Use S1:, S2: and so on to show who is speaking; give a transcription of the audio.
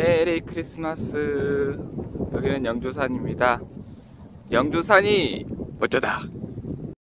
S1: 메리 크리스마스. 여기는 영조산입니다. 영조산이 어쩌다?